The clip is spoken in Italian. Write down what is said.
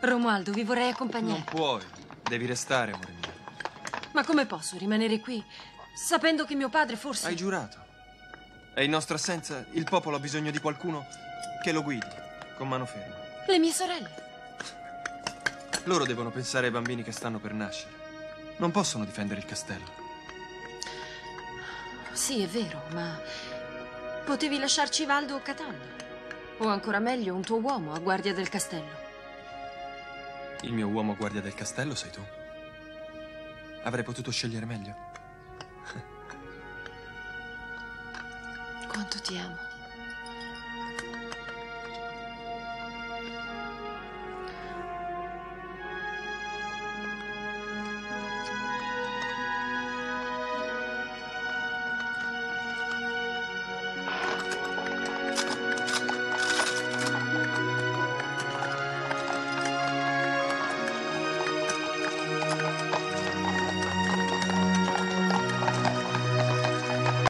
Romualdo, vi vorrei accompagnare. Non puoi. Devi restare, amore mio. Ma come posso rimanere qui, sapendo che mio padre forse... Hai giurato. E in nostra assenza il popolo ha bisogno di qualcuno che lo guidi, con mano ferma. Le mie sorelle. Loro devono pensare ai bambini che stanno per nascere. Non possono difendere il castello. Sì, è vero, ma potevi lasciarci Valdo o Cataldo. O ancora meglio, un tuo uomo a guardia del castello. Il mio uomo guardia del castello sei tu. Avrei potuto scegliere meglio. Quanto ti amo.